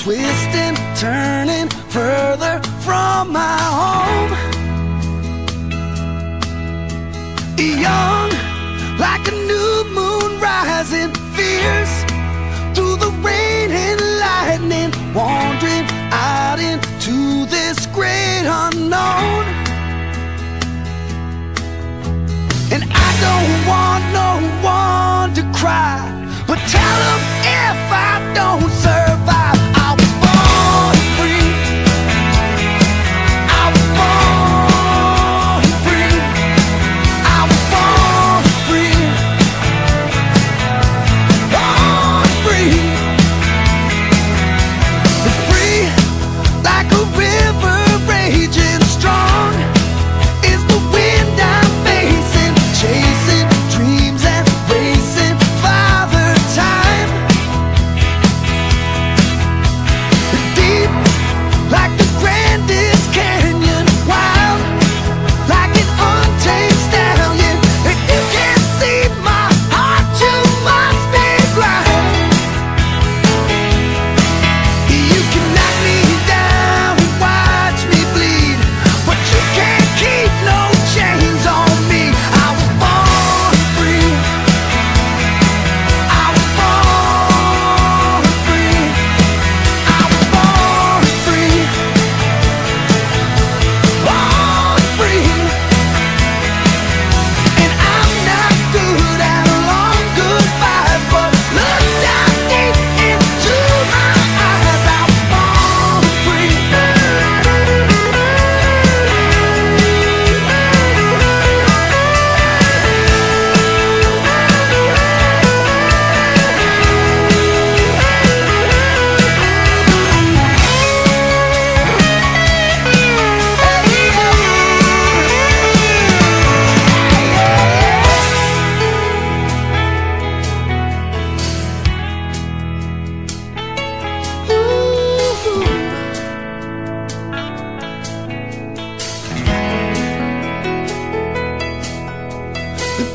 twisting, turning further from my home. You're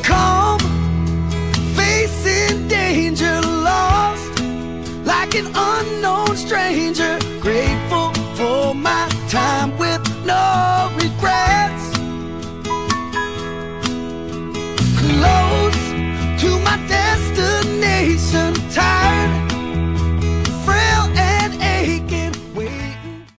calm, facing danger, lost like an unknown stranger, grateful for my time with no.